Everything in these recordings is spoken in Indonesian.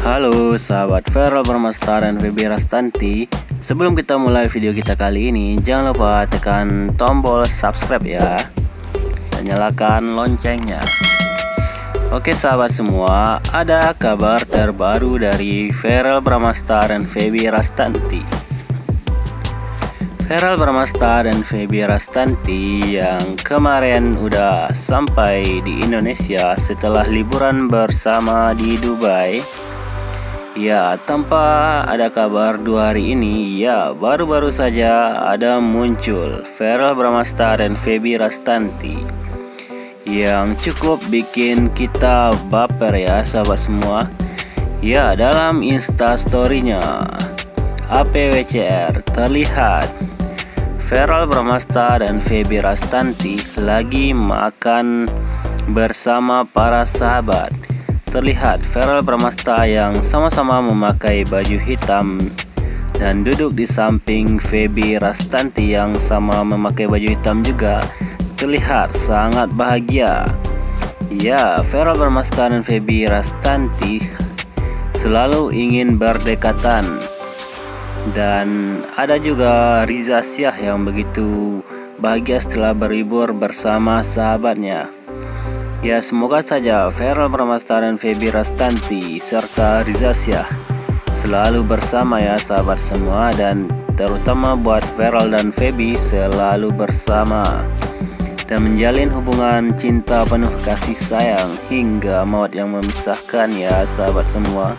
Halo sahabat Feral Permasta dan Febi Rastanti. Sebelum kita mulai video kita kali ini Jangan lupa tekan tombol subscribe ya. Dan nyalakan loncengnya. Oke sahabat semua Ada kabar terbaru dari Feral Bramasta dan Febi Rastanti. Feral Bramasta dan Febi Rastanti yang kemarin udah sampai di Indonesia setelah liburan bersama di Dubai Ya, tanpa ada kabar dua hari ini, ya baru-baru saja ada muncul Feral Bramasta dan Febi Rastanti yang cukup bikin kita baper ya sahabat semua. Ya, dalam instastorynya APWCR terlihat Feral Bramasta dan Feby Rastanti lagi makan bersama para sahabat. Terlihat Feral Bramasta yang sama-sama memakai baju hitam dan duduk di samping Feby Rastanti yang sama memakai baju hitam juga terlihat sangat bahagia. Ya, Feral Bramasta dan Feby Rastanti selalu ingin berdekatan dan ada juga Riza Syah yang begitu bahagia setelah berlibur bersama sahabatnya. Ya semoga saja Feral Bramasta dan Feby Rastanti serta Riza Syah selalu bersama ya sahabat semua dan terutama buat Feral dan Feby selalu bersama dan menjalin hubungan cinta penuh kasih sayang hingga maut yang memisahkan ya sahabat semua.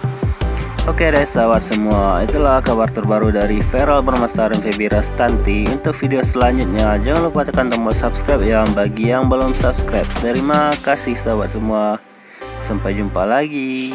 Oke deh sahabat semua, itulah kabar terbaru dari Feral Bermasta dan Feby Rastanti. Untuk video selanjutnya, jangan lupa tekan tombol subscribe ya bagi yang belum subscribe. Terima kasih sahabat semua. Sampai jumpa lagi.